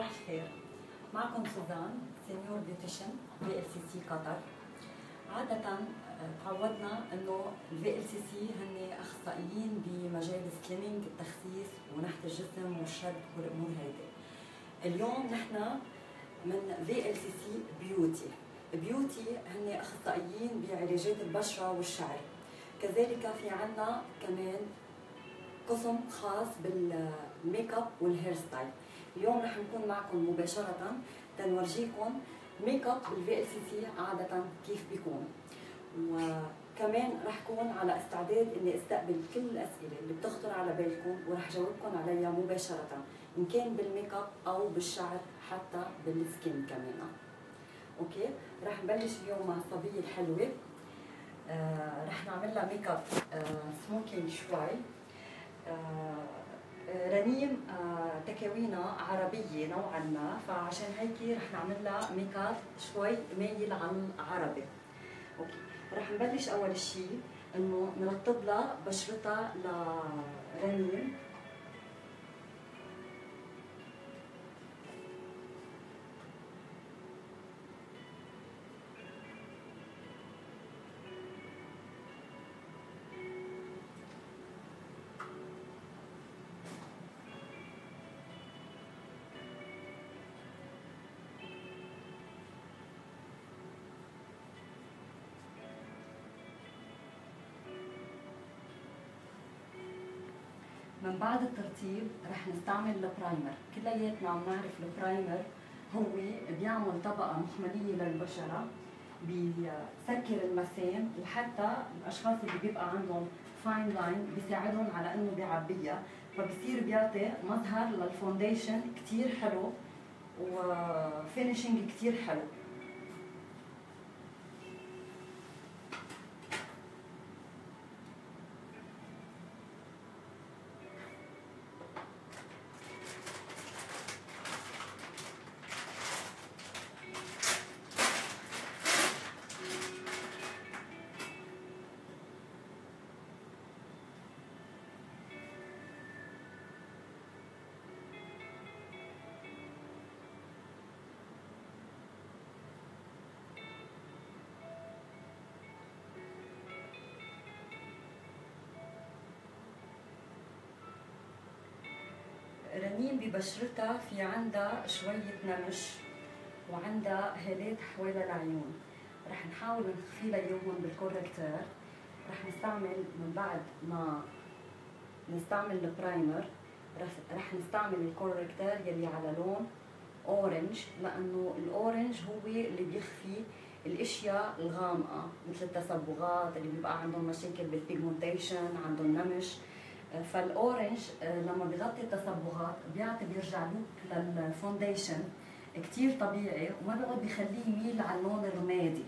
الخير معكم سوزان senior beautician VLCC قطر عادة آه، تعودنا إنه ال VLCC هن أخصائيين بمجال ال slimming التخسيس ونحت الجسم والشد والأمور هيدي. اليوم نحن من VLCC beauty beauty هن أخصائيين بعلاجات البشرة والشعر. كذلك في عنا كمان قسم خاص بال make up وال hair style اليوم رح نكون معكم مباشرة تنورجيكم make up بال VLCC عادة كيف بيكون. وكمان رح كون على استعداد إني أستقبل كل الأسئلة اللي بتخطر على بالكم ورح جاوبكم عليها مباشرة إن كان بال make up أو بالشعر حتى بال skin كمان. Okay؟ رح نبلش اليوم مع الصبيه الحلوة. آه رح نعمل لها make up آه smoking شوي. آه رنيم آه تكاوينها عربية نوعا ما. فعشان هيك رح نعمل لها make up شوي مايل عن عربي. Okay. رح نبلش أول شيء إنه نرطب لها بشرتها لرنيم من بعد الترطيب رح نستعمل ال primer. كلياتنا عم نعرف ال primer هو بيعمل طبقة مخملية للبشرة بيسكر المسام وحتى الأشخاص اللي بيبقى عندهم fine line بيساعدهم على إنه بيعبيها. فبصير بيعطي مظهر لل foundation كثير حلو و finishing كثير حلو. ببشرتها في عندها شوية نمش وعندها هالات حوالي العيون. رح نحاول نخفي اياهم بال corrector رح نستعمل من بعد ما نستعمل ال primer رح نستعمل ال corrector يلي على لون orange لأنه ال orange هو اللي بيخفي الأشياء الغامقة مثل التصبغات اللي بيبقى عندهم مشاكل بال pigmentation عندهم نمش فال orange آه، لما بيغطي التصبغات بيعطي بيرجع look لل foundation كثير طبيعي وما بيقعد بيخليه يميل على اللون الرمادي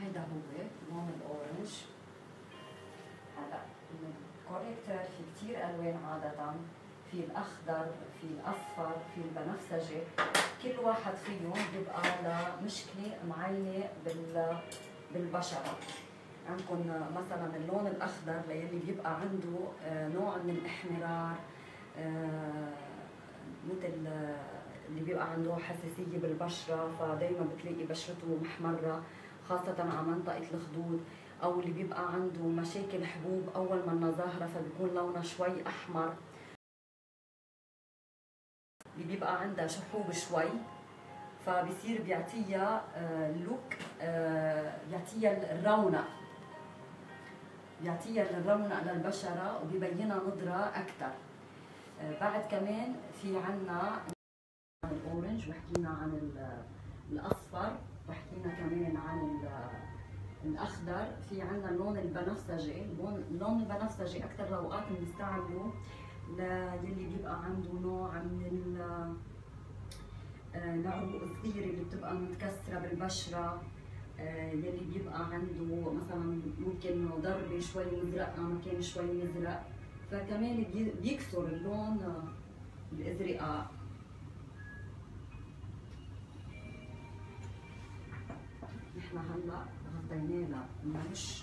هيدا هو لون ال orange هلا ال corrector في كثير الوان عادة؟ في الأخضر في الأصفر في البنفسجي كل واحد فيهم بيبقى لمشكله معينة بال بالبشرة. عندكم مثلا اللون الأخضر للي بيبقى عنده آه، نوع من الاحمرار آه، مثل اللي بيبقى عنده حساسية بالبشرة. فدائما بتلاقي بشرته محمرة خاصة على منطقة الخدود. أو اللي بيبقى عنده مشاكل حبوب أول ما ظاهرة فبيكون لونها شوي أحمر. اللي بيبقى عندها شحوب شوي فبصير بيعطيها لوك آه، بيعطيها الرونق. بيعطيها الرونق للبشرة وبيبينها نضرة أكثر آه، بعد كمان في عنا الأورنج وحكينا عن الأصفر وحكينا كمان عن الأخضر في عندنا اللون البنفسجي اللون البنفسجي أكثر الاوقات بنستعمله للي بيبقى عنده نوع من العروق الصغيره اللي بتبقى متكسرة بالبشرة آه، يلي بيبقى عنده مثلا ممكن ضربة شوي مزرقه مكان شوي مزرق. فكمان بيكسر اللون آه، الأزرق. نحن هلا غطيناه النمش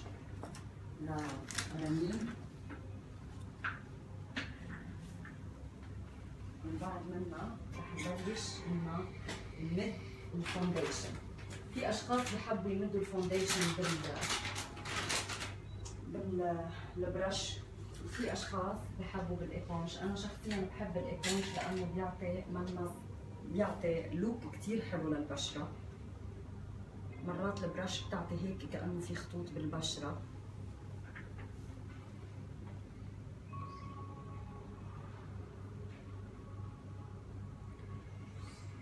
لرنيم من بعد منها رح نبلش هنا نمد ال foundation في أشخاص بحبوا يمدوا ال foundation بال بال brush وفي أشخاص بحبوا بال éponge أنا شخصيا بحب ال éponge لأنه بيعطي ملمس بيعطي look كثير حلو للبشرة. مرات ال brush بتعطي هيك كأنه في خطوط بالبشرة.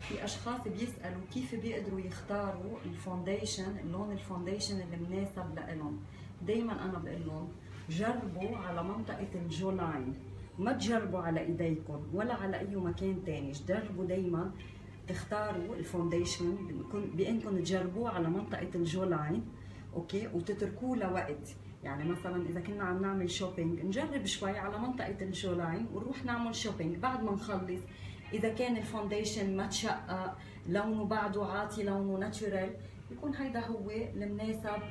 في أشخاص بيسألوا كيف بيقدروا يختاروا ال foundation لون ال foundation اللي مناسب لهم دائما أنا بقول لهم جربوا على منطقة ال jaw line ما تجربوا على إيديكم ولا على أي مكان ثاني جربوا دائما تختاروا ال foundation بأنكم تجربوه على منطقة ال jaw line okay؟ وتتركوه لوقت. يعني مثلا إذا كنا عم نعمل shopping نجرب شوي على منطقة ال jaw line ونروح نعمل shopping بعد ما نخلص إذا كان ال foundation ما تشقق لونه بعده عاطي لونه natural بيكون هيدا هو المناسب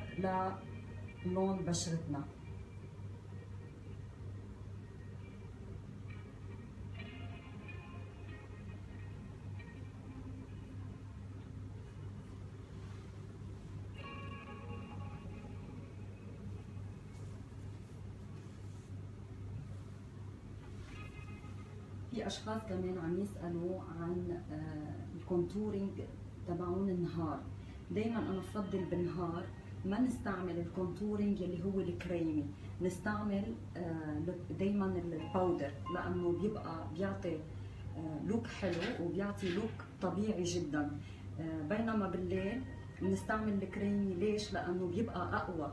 للون بشرتنا. في أشخاص كمان عم يسألوا عن آه، الكونتورينج تبعون النهار. دائما أنا بفضل بالنهار ما نستعمل ال contouring اللي هو الكريمي نستعمل آه، دائما ال powder لأنه بيبقى بيعطي look آه، حلو وبيعطي look طبيعي جدا. بينما بالليل بنستعمل الكريمي ليش؟ لأنه بيبقى أقوى.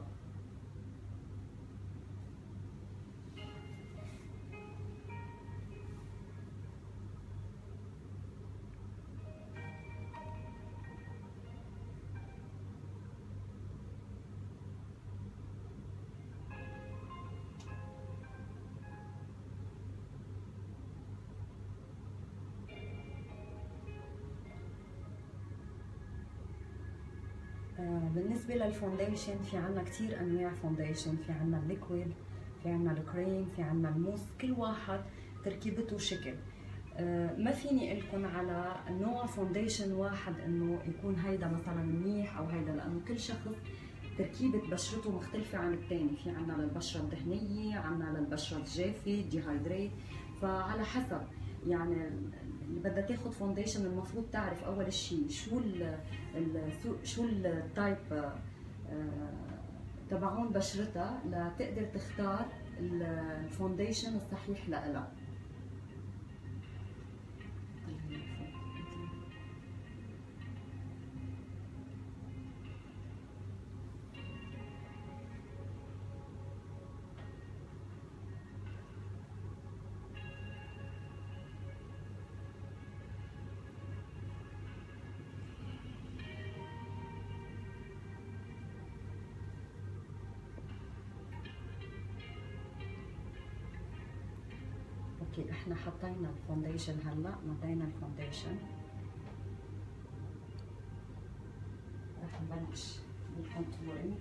بالنسبة لل foundation في عنا كثير أنواع foundation في عنا ال liquid في عنا الكريم في عنا الموس كل واحد تركيبته شكل. آه، ما فيني لكم على نوع foundation واحد إنه يكون هيدا مثلا منيح أو هيدا لأنه كل شخص تركيبة بشرته مختلفة عن الثاني، في عنا للبشرة الدهنية، عنا للبشرة الجافة، dehydrated، فعلى حسب يعني اللي بدها تاخذ foundation المفروض تعرف أول شيء شو ال شو ال type آه، تبعون بشرتها لتقدر تختار ال foundation الصحيح لها. ال foundation هلا مضينا ال foundation رح نبلش بال contouring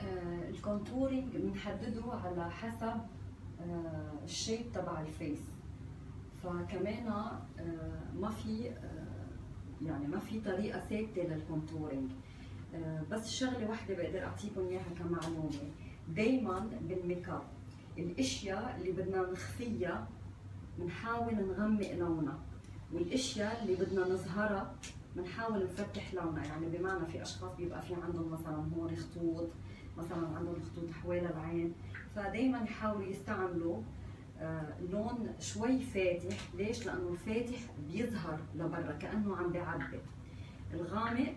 آه، ال contouring بنحدده على حسب آه، ال shape تبع ال face. فكمان آه، ما في آه، يعني ما في طريقة ثابته لل contouring آه، بس شغلة واحدة بقدر أعطيكم إياها كمعلومة. دائما بالميك اب الأشياء اللي بدنا نخفيها بنحاول نغمق لونها. والأشياء اللي بدنا نظهرها بنحاول نفتح لونها. يعني بمعنى في أشخاص بيبقى في عندهم مثلا هون خطوط مثلا عندهم خطوط حوالي العين. فدائما يحاولوا يستعملوا آه، لون شوي فاتح. ليش؟ لأنه الفاتح بيظهر لبرا كأنه عم بيعبي. الغامق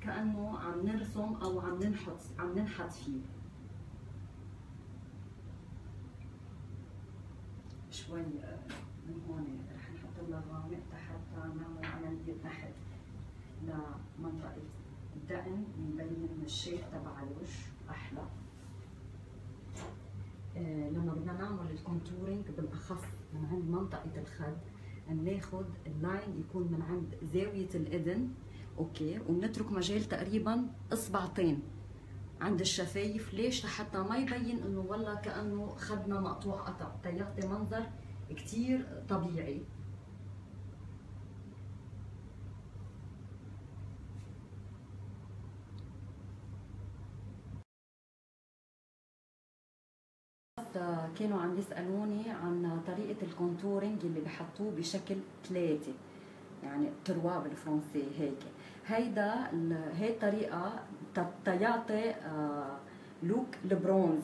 كأنه عم نرسم أو عم ننحط عم ننحت فيه. شوي آه، من هون رح نحط لها غامق تحت نعمل عمليه نحت لمنطقة الدقن بنبين ال shape تبع الوش. أحلى. لما بدنا نعمل ال contouring بالأخص من عند منطقة الخد بناخذ ال line يكون من عند زاوية الإذن أوكي؟ وبنترك مجال تقريبا اصبعتين عند الشفايف. ليش؟ لحتى ما يبين إنه والله كأنه خدنا مقطوع قطع. تيعطي منظر كثير طبيعي. كانوا عم يسألوني عن طريقة ال contouring اللي بحطوه بشكل ثلاثة يعني trois بالفرنسي هيك. هيدا هي الطريقة تيعطي look آه، البرونز.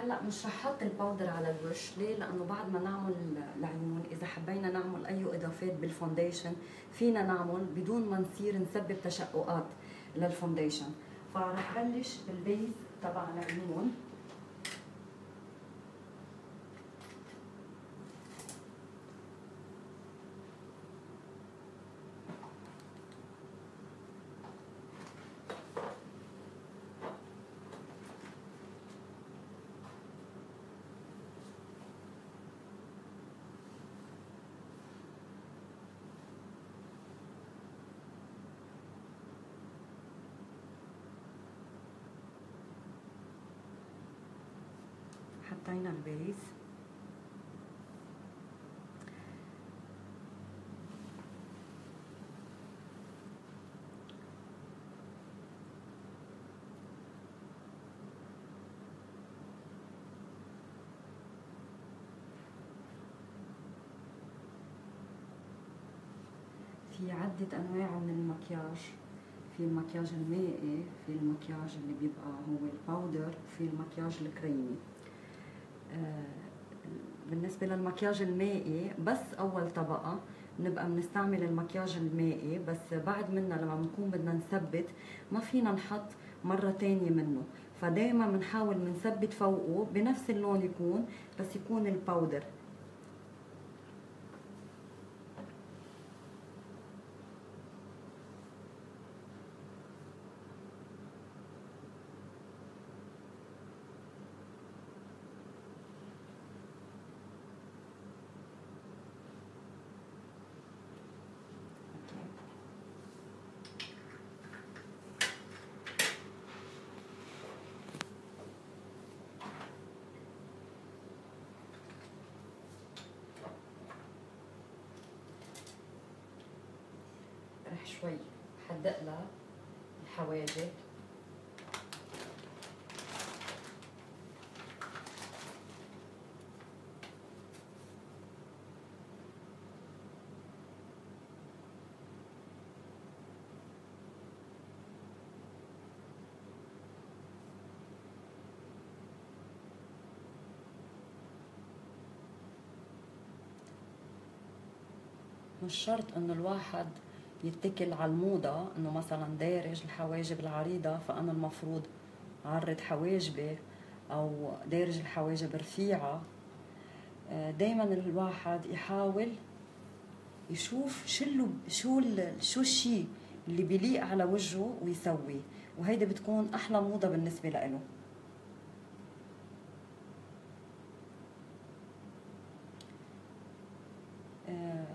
هلأ مش رح أحط ال powder على الوش. ليه؟ لأنه بعد ما نعمل العيون إذا حبينا نعمل أي إضافات بال foundation فينا نعمل بدون ما نصير نسبب تشققات لل foundation فرح بلش بال base تبع العيون حطينا ال base في عدة أنواع من المكياج. في المكياج المائي في المكياج اللي بيبقى هو ال powder في المكياج الكريمي. بالنسبة للمكياج المائي بس أول طبقة نبقى بنستعمل المكياج المائي بس بعد منا لما بنكون بدنا نثبت ما فينا نحط مرة تانية منه. فدايما بنحاول بنثبت فوقه بنفس اللون يكون بس يكون الباودر شوي حدق لها الحواجب مش شرط إنه الواحد يتكل على الموضة إنه مثلا دارج الحواجب العريضة فأنا المفروض عرض حواجبي أو دارج الحواجب رفيعة. آه، دايما الواحد يحاول يشوف شو شو شو الشيء اللي بيليق على وجهه ويسويه وهيدي بتكون أحلى موضة بالنسبة له آه،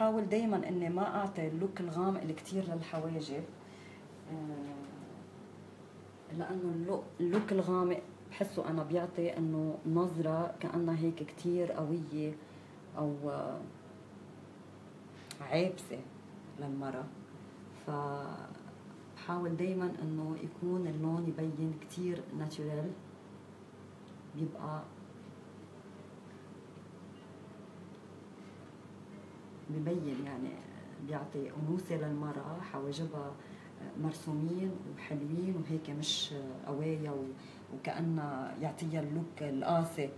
بحاول دايما إني ما أعطي ال look الغامق الكتير للحواجب. آه، لأنه ال look الغامق بحسه أنا بيعطي إنه نظرة كأنها هيك كتير قوية أو آه، عابسة للمرة فبحاول دايما إنه يكون اللون يبين كتير natural بيبقى ببين يعني بيعطي أنوثة للمرأة حواجبها مرسومين وحلوين وهيك مش قوايا وكأنها يعطيها اللوك القاسي.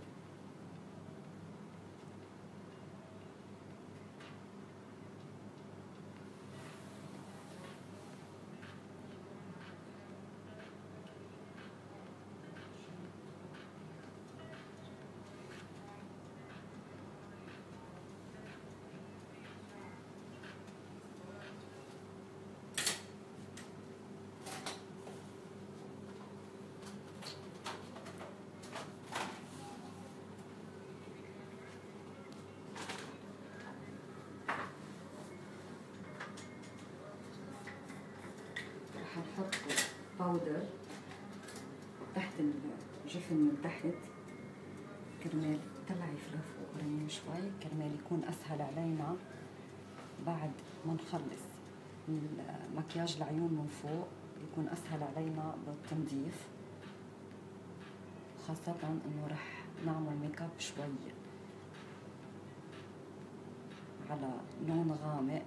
powder تحت الجفن من تحت. كرمال طلعي فلفل قريب شوي. كرمال يكون أسهل علينا بعد ما نخلص مكياج العيون من فوق. يكون أسهل علينا بالتنظيف. خاصة إنه رح نعمل ميك اب شوي على لون غامق.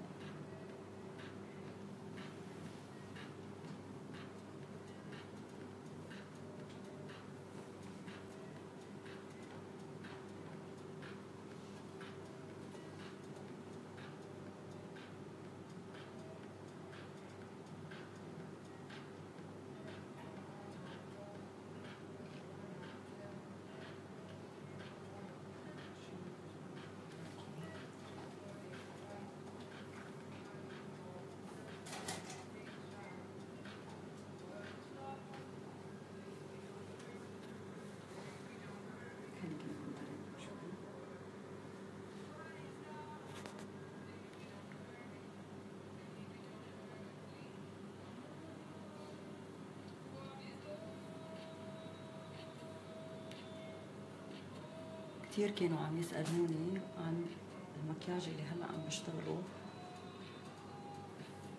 كثير كانوا عم يسألوني عن المكياج اللي هلأ عم بشتغله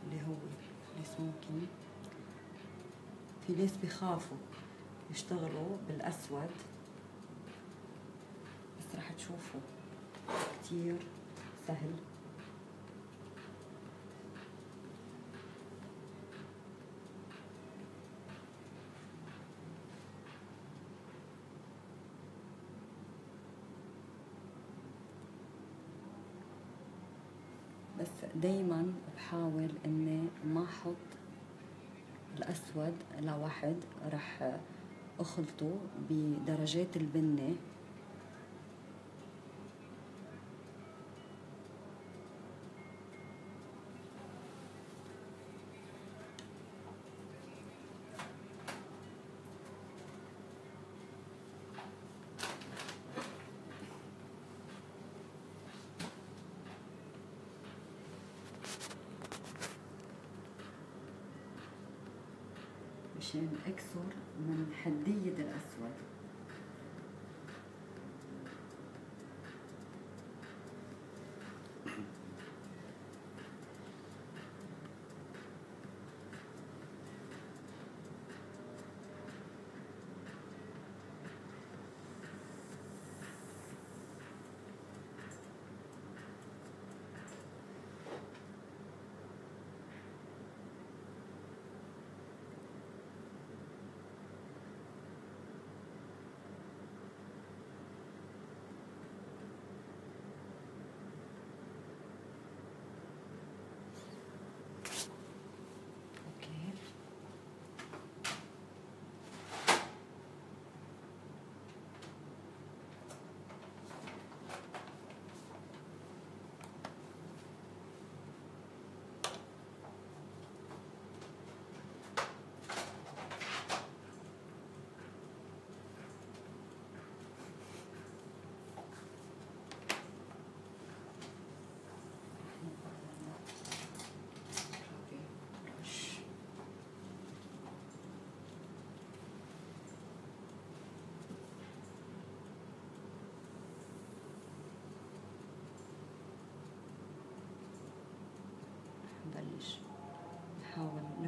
اللي هو السموكي في ناس بخافوا يشتغلوا بالأسود بس رح تشوفوا كثير سهل بس دايما بحاول إني ما أحط الأسود لوحد رح أخلطه بدرجات البنة مشان اكسر من حدية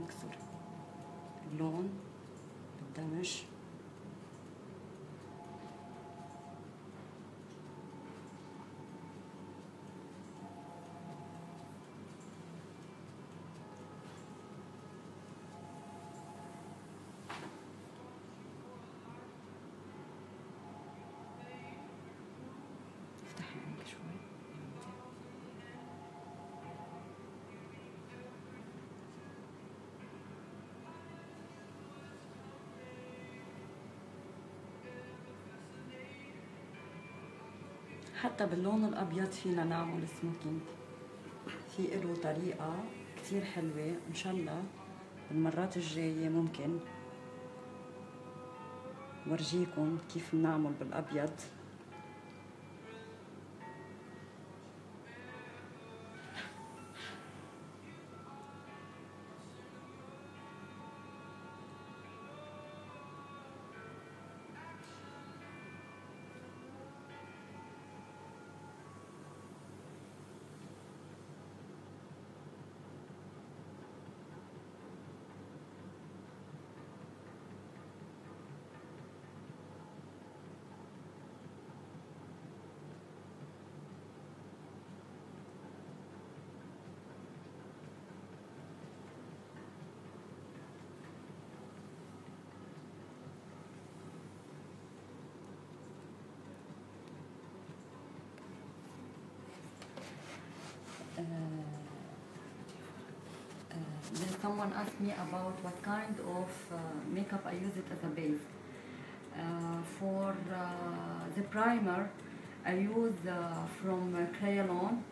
نكسر اللون حتى باللون الأبيض فينا نعمل سموكينج في له طريقة كثير حلوة إن شاء الله المرات الجاية ممكن ورجيكم كيف بنعمل بالأبيض. Someone asked me about what kind of uh, makeup I use it as a base. Uh, for uh, the primer, I use uh, from Crayon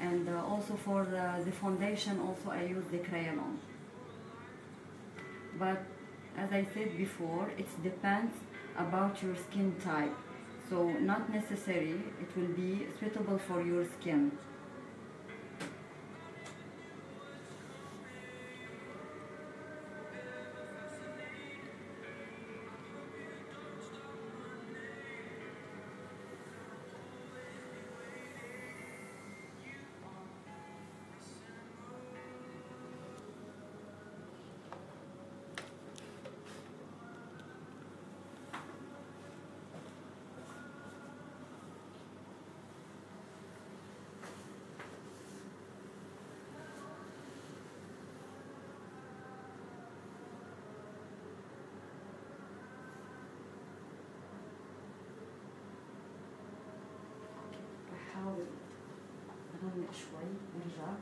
and uh, also for the foundation also I use the Crayon. But as I said before, it depends about your skin type. So not necessary, it will be suitable for your skin. شوي برجع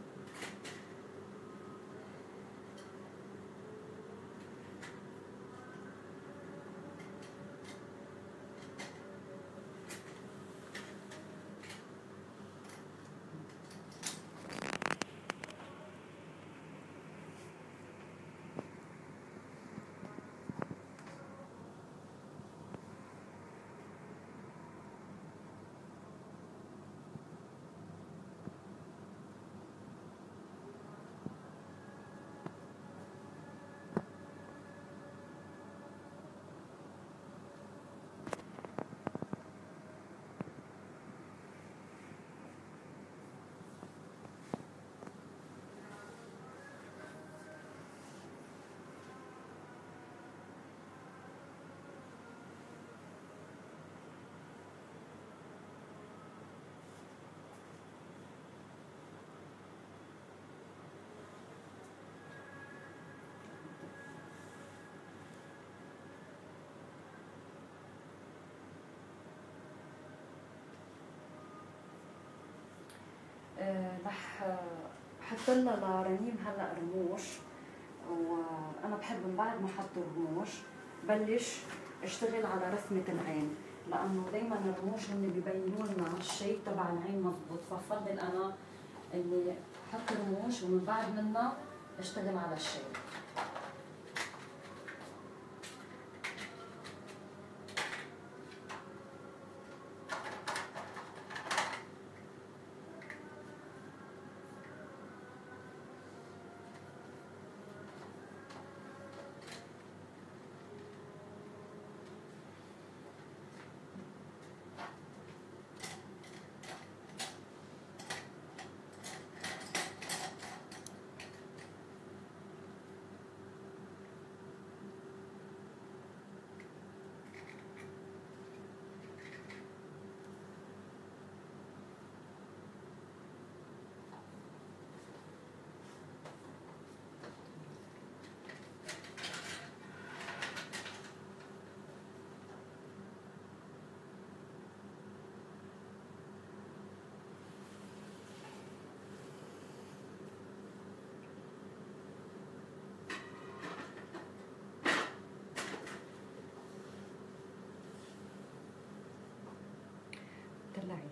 رح حط لها لرنيم هلا رموش وأنا بحب من بعد ما حط الرموش بلش أشتغل على رسمة العين لأنه دائما الرموش هن ببينوا لنا الشيء تبع العين مضبوط فبفضل أنا إني أحط رموش ومن بعد منها أشتغل على الشيء.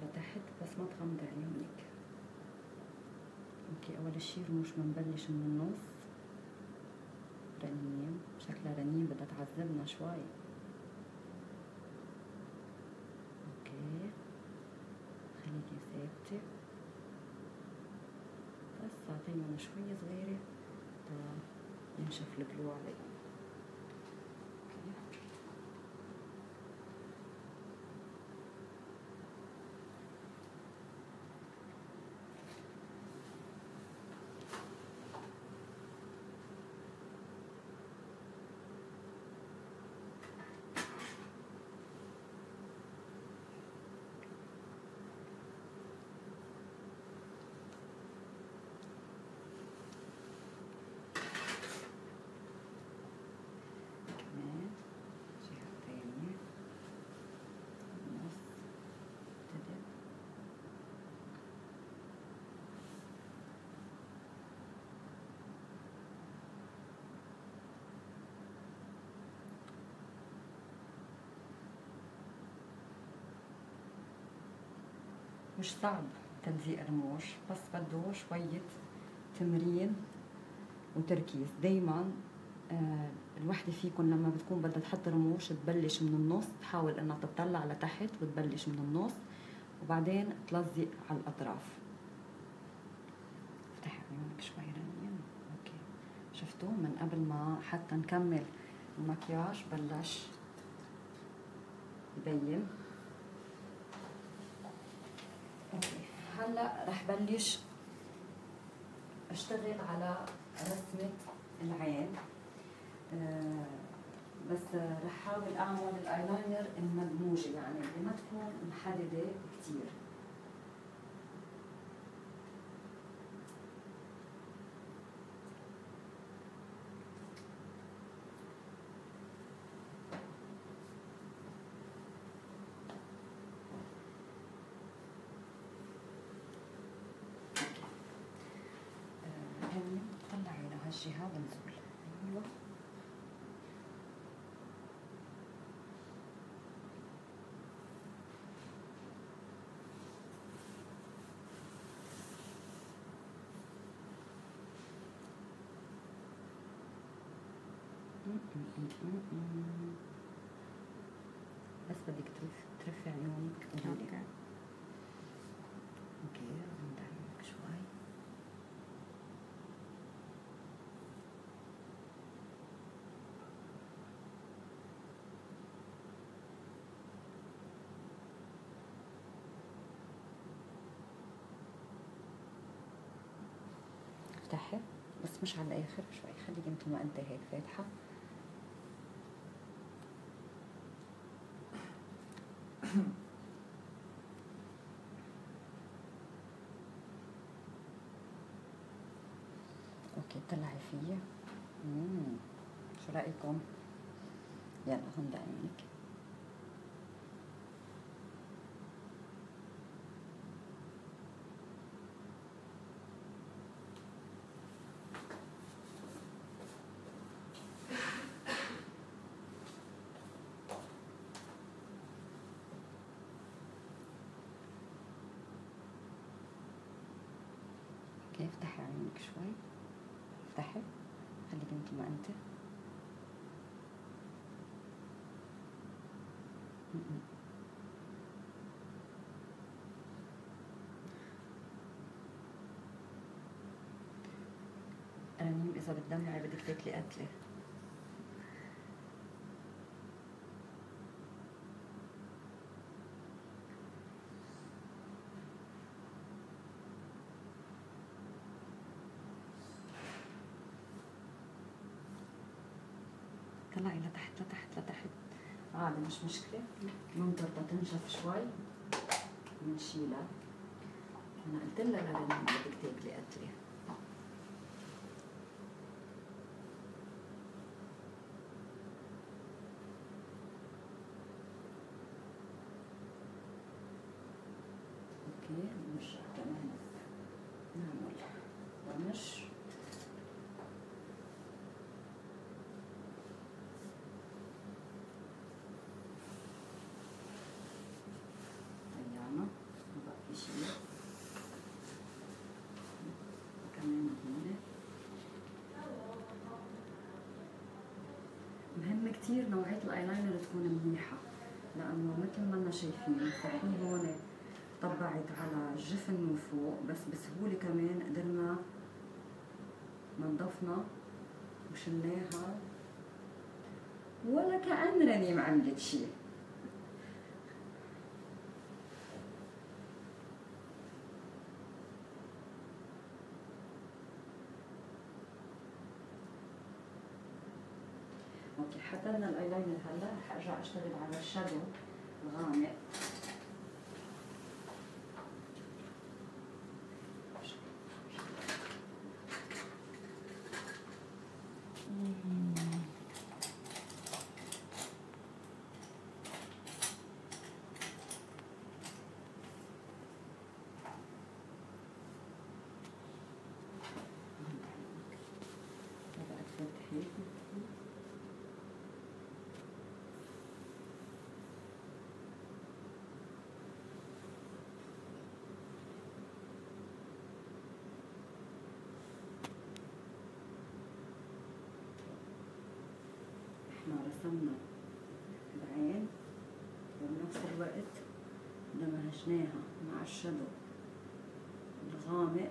لتحت بس ما تغمضي عيونك okay أول شي رموش بنبلش من النص. رنيم شكلها رنيم بدها تعذبنا شوي. okay خليكي ثابتة. بس اعطينا شوي صغيرة. ينشف ال glue عليها مش صعب تلزيق رموش بس بده شوية تمرين وتركيز. دايما آه الوحدة فيكم لما بتكون بدها تحط رموش تبلش من النص تحاول إنها تطلع لتحت وتبلش من النص وبعدين تلزق على الأطراف. افتحي عيونك شوي رنين. أوكي. شفتوا؟ من قبل ما حتى نكمل المكياج بلش يبين. هلأ رح بلش أشتغل على رسمة العين. أه بس رح احاول أعمل الايلاينر المدموجة يعني اللي ما تكون محددة كتير. الجهة ونزول أيوة بس بدك ترف ترفي عيونك افتحي بس مش على الآخر شوي خليكي مثل ما انت هيك فاتحة. أوكي طلعي فيا. شو رأيكم؟ يلا هون عينك أوكي افتحي عينك شوي افتحي خليكي مثل ما انت. رنيم اذا بتدمعي بدك تاكلي قتله طلعي لتحت لتحت لتحت عادي آه مش مشكلة. ننطر تنشف شوي. بنشيلها أنا قلت لها بدك تاكلي قتلة أوكي مش كمان نعمل ونش كثير نوعية الايلاينر تكون منيحه لأنه مثل ما لنا شايفين ففي هون طبعت على الجفن من فوق بس بسهولة كمان قدرنا نظفنا وشلناها. ولا كأن رنيم عملت شيء حطينا الايلاينر هلا رح أرجع أشتغل على ال shadow. الغامق رسمنا العين وبنفس الوقت دمجناها مع ال shadow الغامق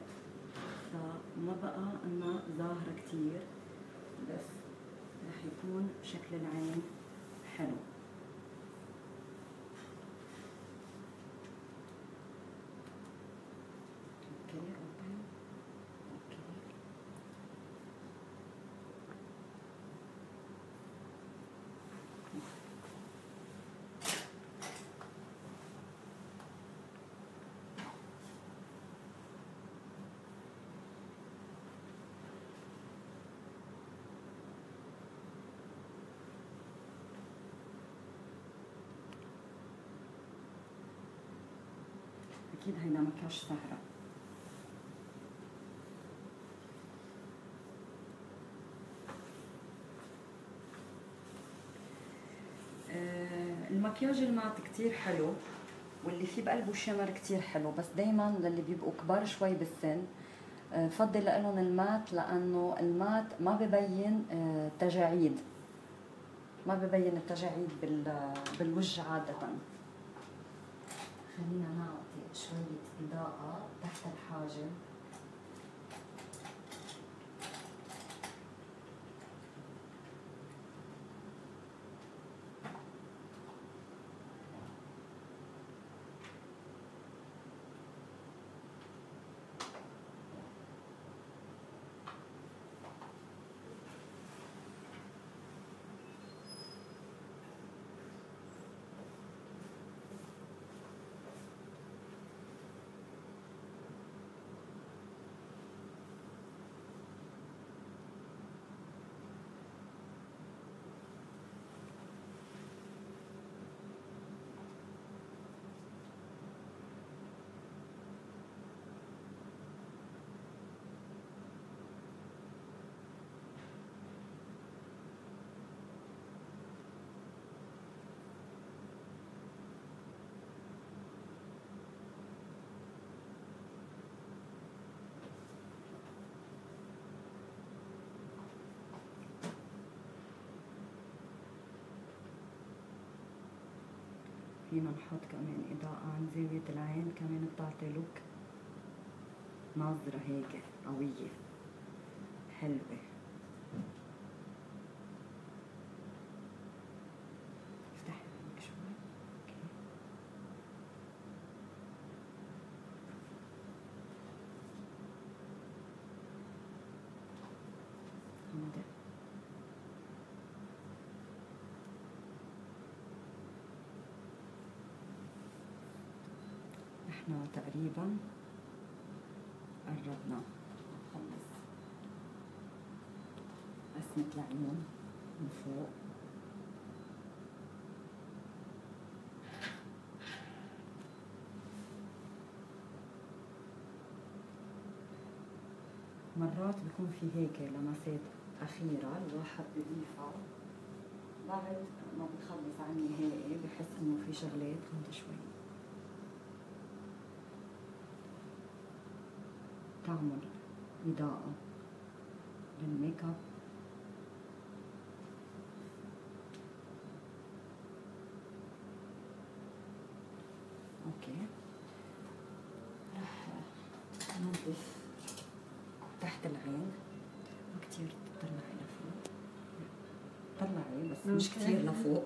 فما بقى إنها ظاهرة كتير بس رح يكون شكل العين حلو okay okay okay أكيد هيدا مكياج سهرة آه، المكياج المات كتير حلو واللي فيه بقلبه شمر كتير حلو بس دايما للي بيبقوا كبار شوي بالسن آه، بفضل لهم المات لأنه المات ما ببين آه، تجاعيد. ما ببين التجاعيد بال- بالوجه عادة. خلينا نعطي شوية إضاءة تحت الحاجب فينا نحط كمان إضاءة عن زاوية العين كمان بتعطي لوك نظرة هيك قوية حلوة افتحي عينك شوي أوكي هذا إحنا تقريبا قربنا نخلص. قسمة العيون من فوق. مرات بيكون في هيك لمسات أخيرة الواحد بضيفها. بعد ما بخلص عن النهائي بحس إنه في شغلات هون شوي. أعمل إضاءة للميك أب. أوكي. راح أنظف تحت العين. ما كتير تطلعي لفوق طلعي بس مش كتير لفوق.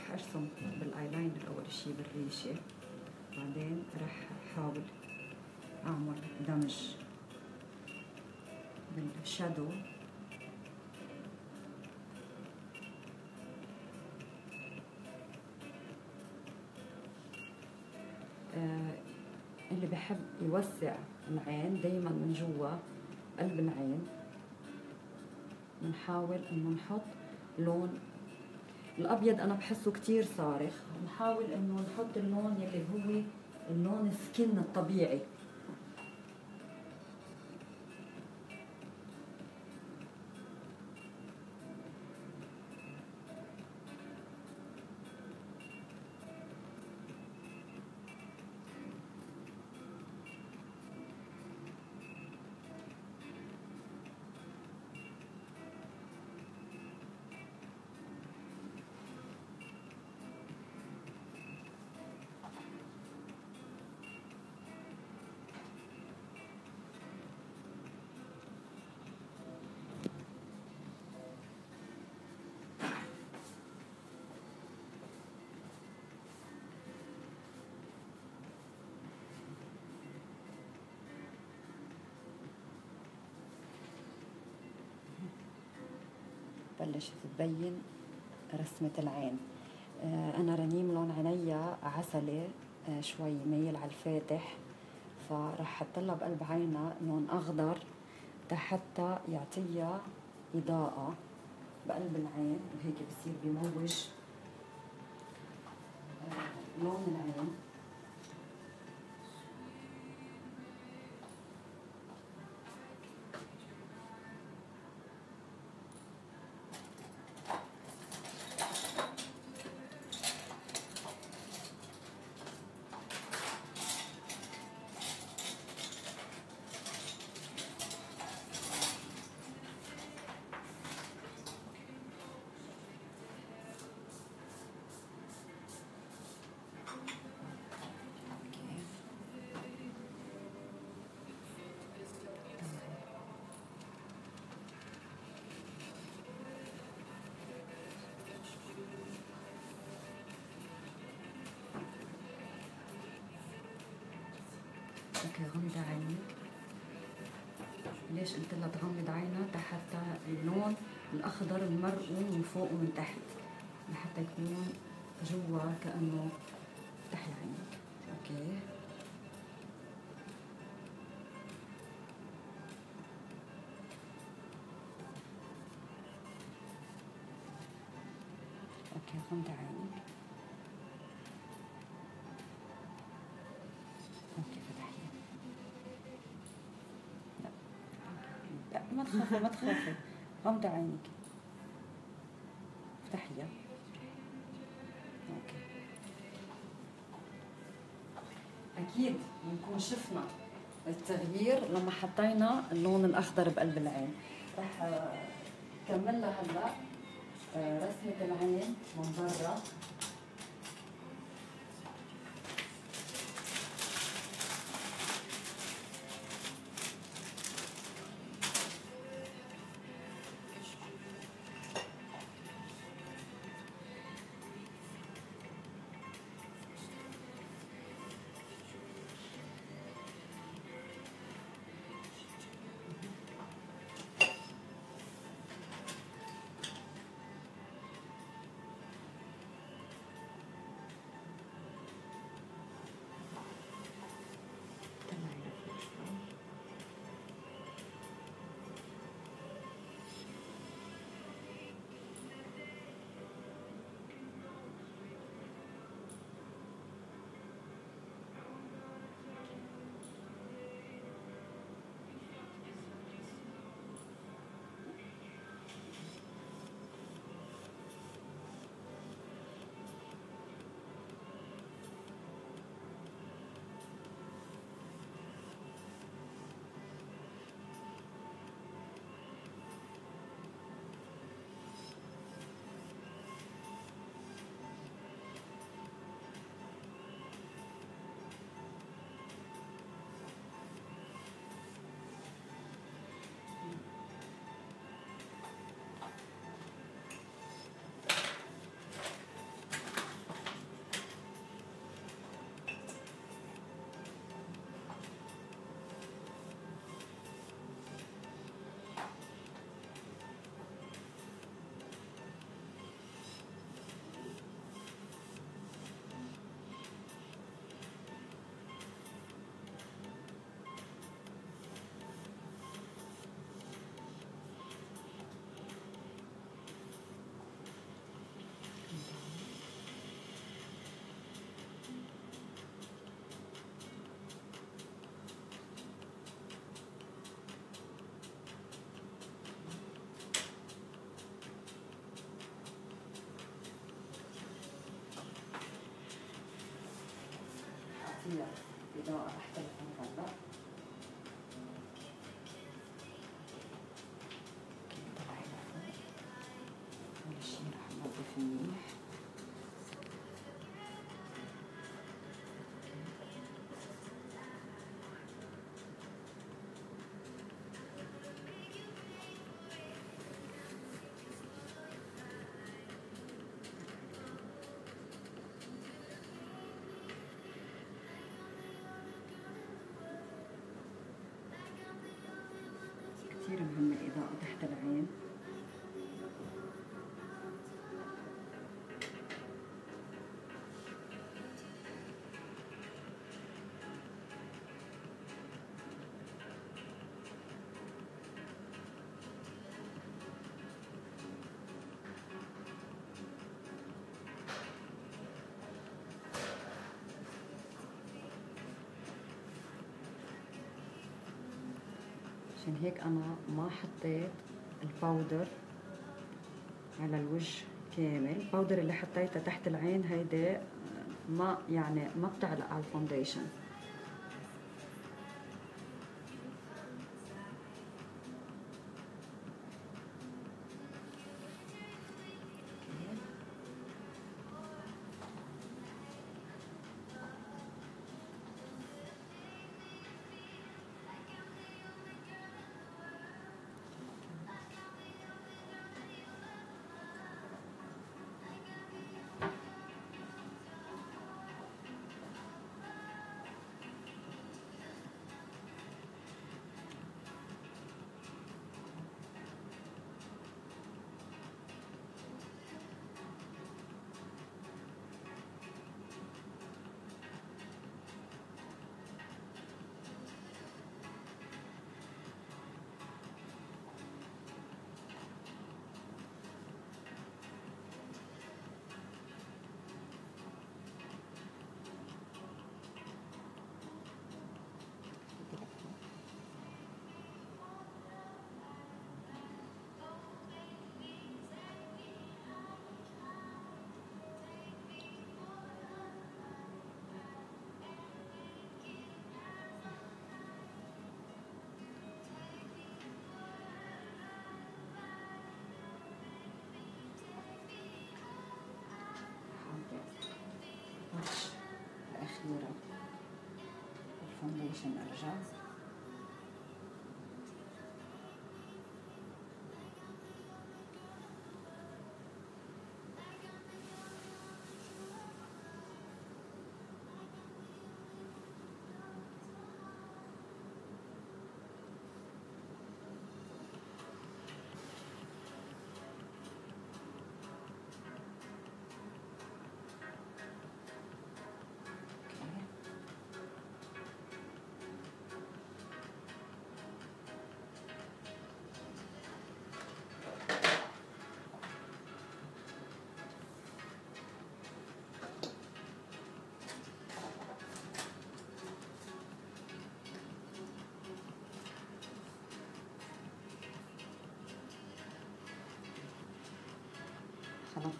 رح ارسم بالايلاينر اول شي بالريشة. بعدين رح احاول أعمل دمج بال shadow. آه، اللي بحب يوسع العين دايما من جوا قلب العين. بنحاول إنه نحط لون الأبيض أنا بحسه كتير صارخ. بنحاول إنه نحط اللون يلي هو اللون السكن الطبيعي. بلشت تبين رسمة العين. آه، أنا رنيم لون عينيا عسلي آه، شوي ميل على الفاتح فراح حط لها بقلب عينها لون أخضر حتى يعطيها إضاءة بقلب العين وهيك بصير بموج. آه، لون العين. أوكي غمض عينك ليش قلت لها تغمض عينها حتى اللون الأخضر المرقوم من فوق ومن تحت؟ لحتى يكون جوا كأنه تخافي ما تخافي غمضي عينك افتحيها أكيد بنكون شفنا التغيير لما حطينا اللون الأخضر بقلب العين. رح آه، كمل لها هلأ آه، رسمة العين من برا. فيها اذا أحسن مهمة الإضاءة تحت العين. عشان هيك أنا ما حطيت ال powder على الوجه كامل. ال powder اللي حطيتها تحت العين هيدي ما يعني ما بتعلق على ال foundation الفونديشن أرجع أوكي.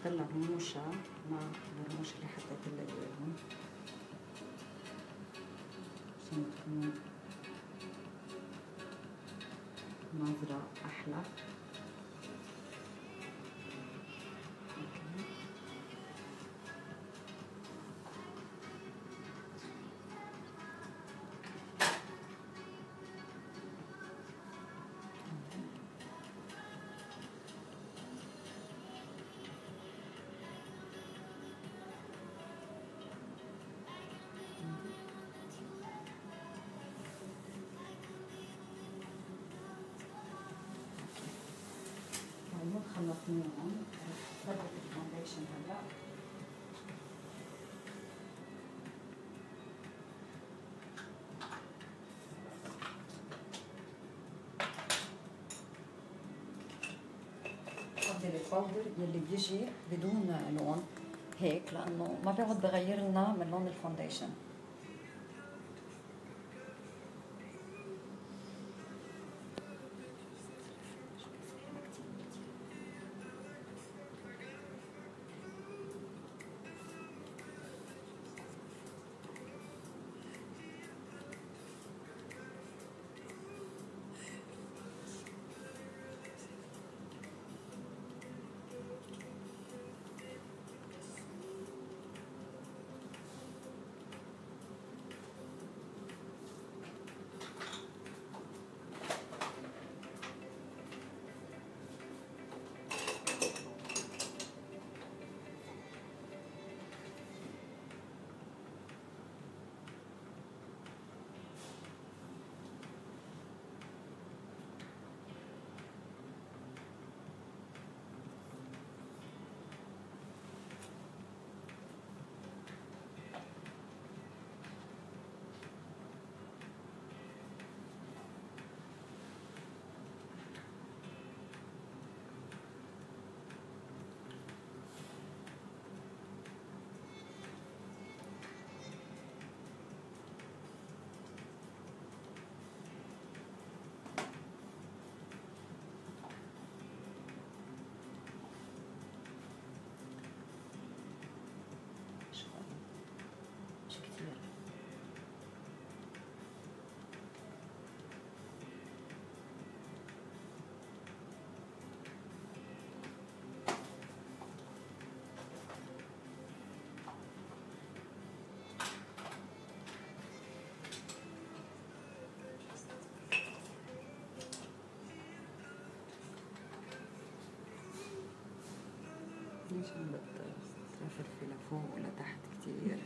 لها رموشها مع الرموش اللي حطيت لها اياهم عشان تكون نظرة أحلى. هون خلصناهم ثبت ال foundation هلا بفضل ال powder يلي بيجي بدون لون هيك لأنه ما بيقعد بغير لنا من لون ال foundation عشان بترفرفي لفوق ولتحت كتير.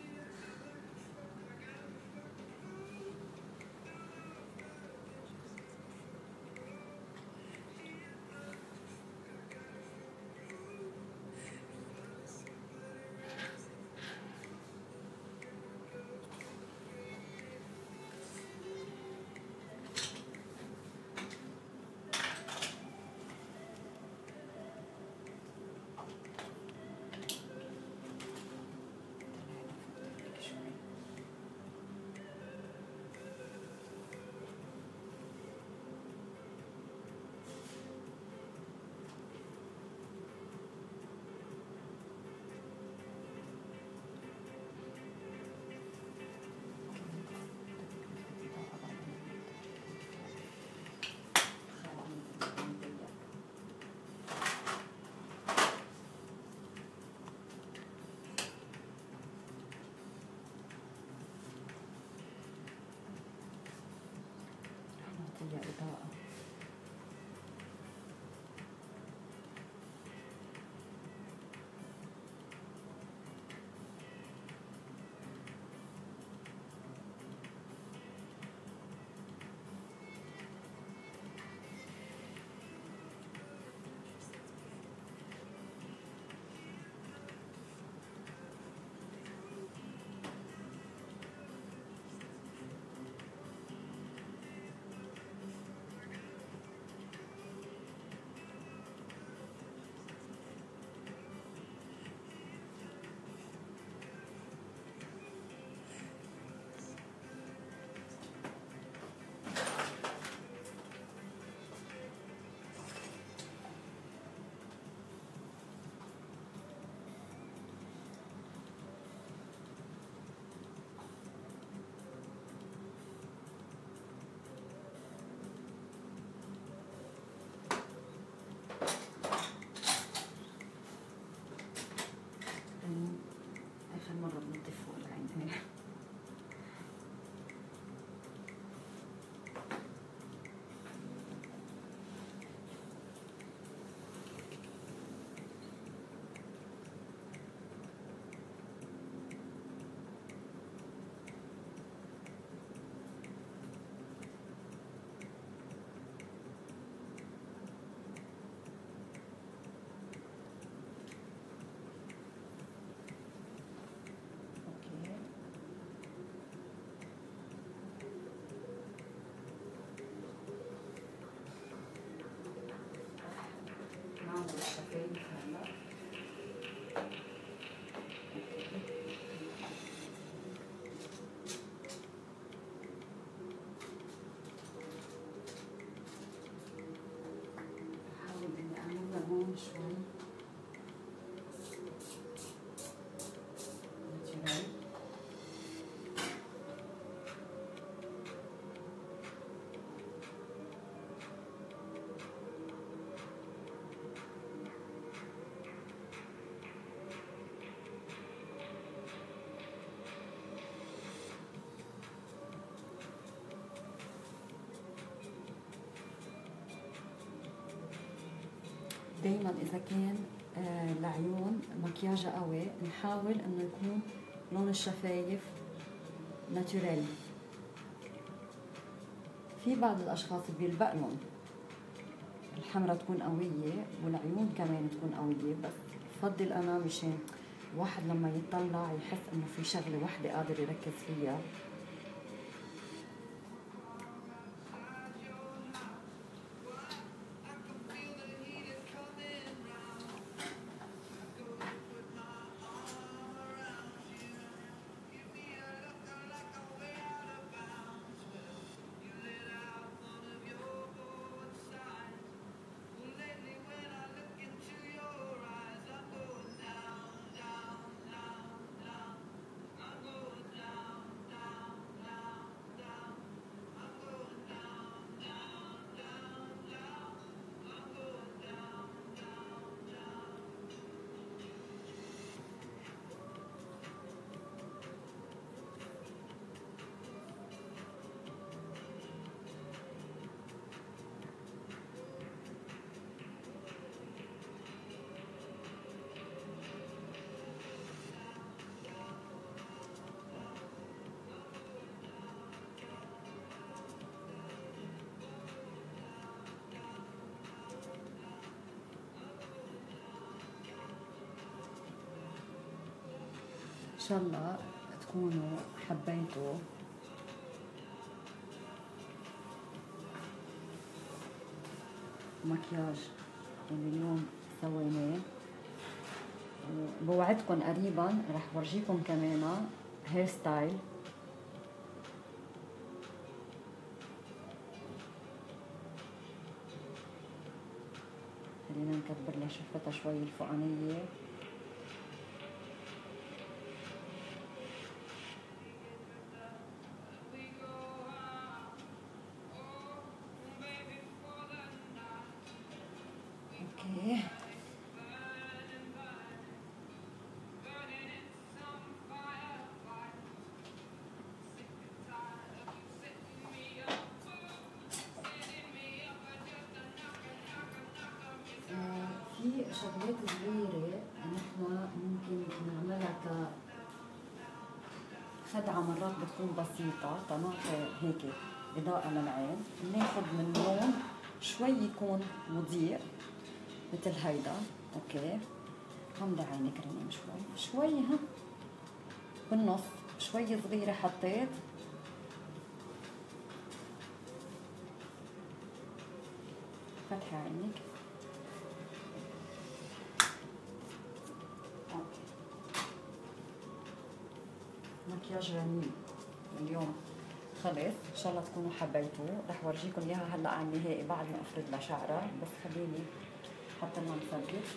دايما إذا كان آه، العيون مكياجها قوي نحاول إنه يكون لون الشفايف ناتورال في بعض الأشخاص بيلبق لهم الحمرة تكون قوية والعيون كمان تكون قوية بس بفضل أنا مشان الواحد لما يطلع يحس إنه في شغلة وحدة قادر يركز فيها. شاء الله تكونوا حبيتوا. مكياج اللي اليوم سويناه. بوعدكم قريبا رح ورجيكم كمان hair style خلينا نكبر لها شفتها شوي الفوقانية. شغلات صغيرة نحن ممكن نعملها ك خدعة مرات بتكون بسيطة تنعطي هيك إضاءة للعين. بناخد من لون شوي يكون مضيء مثل هيدا. أوكي. غمضي عينك رنيم شوي. شوي ها. بالنص. شوي صغيرة حطيت. فتحي عينك أوكي. مكياج رنين اليوم خلص إن شاء الله تكونوا حبيتوه. رح ورجيكم إياها هلأ على النهائي بعد ما أفرد لها شعرها بس خليني حتى ما نثبت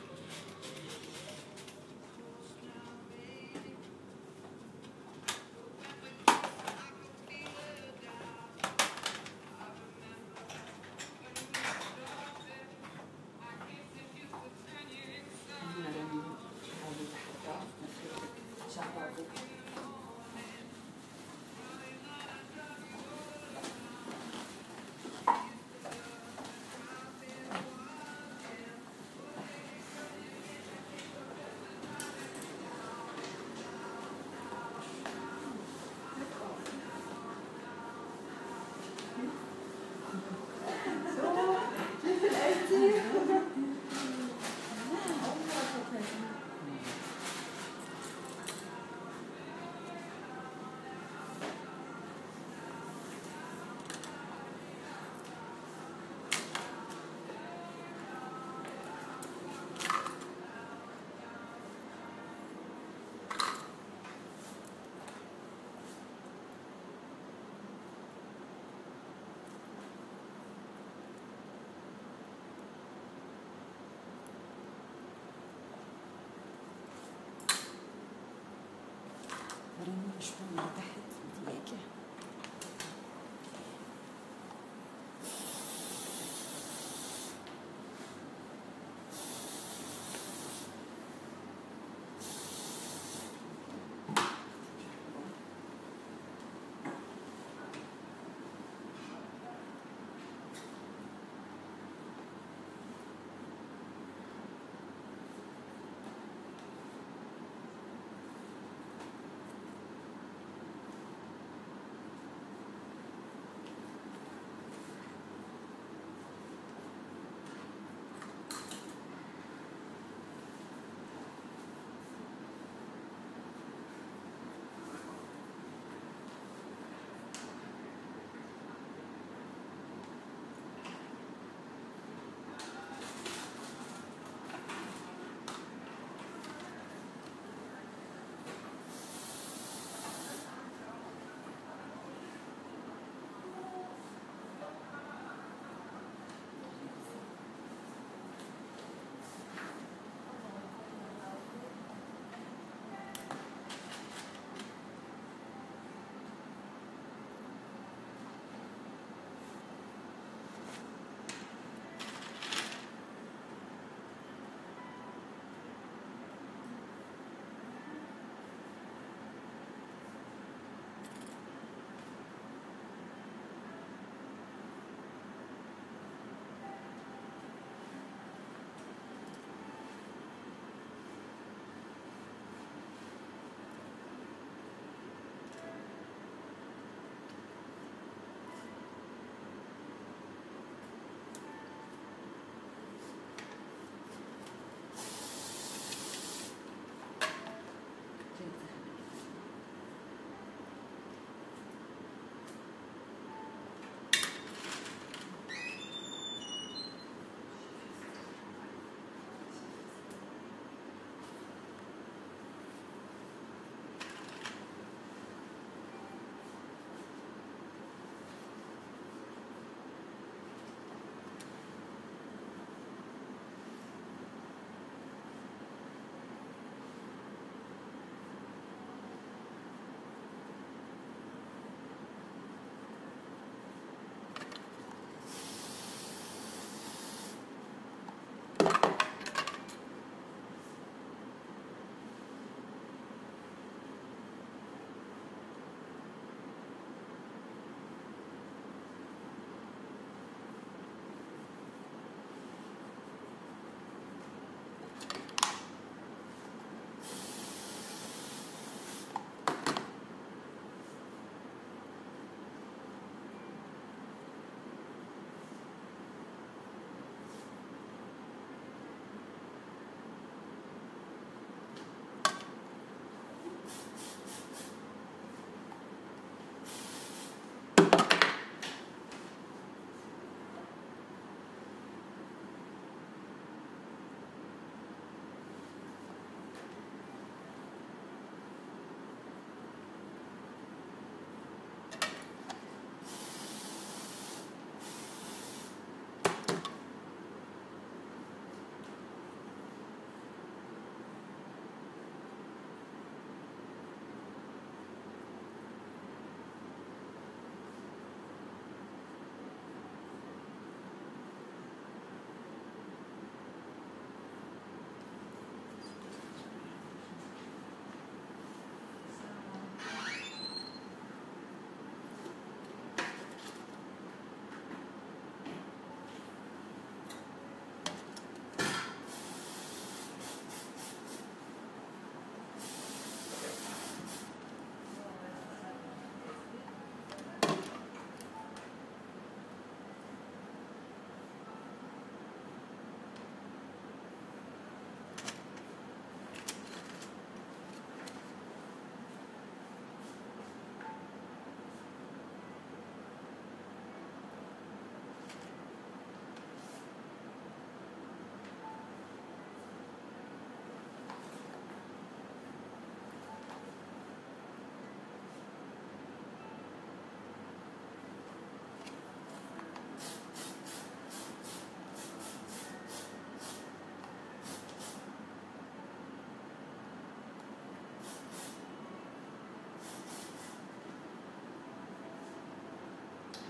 شوي من تحت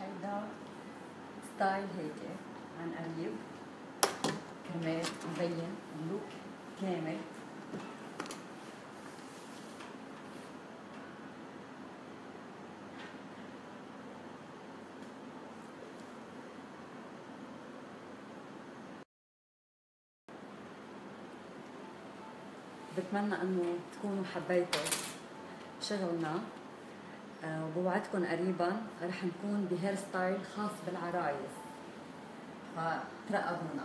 هيدا style هيك عن قريب كرمال يبين ال look كامل بتمنى إنه تكونوا حبيتوا شغلنا. وبوعدكم قريبا رح نكون بهير ستايل خاص بالعرايس. فترقبونا